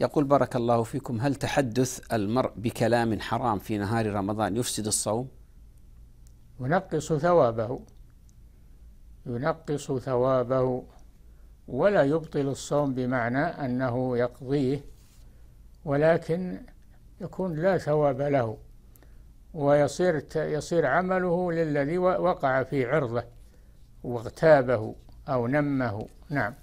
يقول بارك الله فيكم هل تحدث المرء بكلام حرام في نهار رمضان؟ يفسد الصوم؟ ينقص ثوابه. ينقص ثوابه ولا يبطل الصوم بمعنى أنه يقضيه ولكن يكون لا ثواب له ويصير يصير عمله للذي وقع في عرضه واغتابه أو نمه. نعم.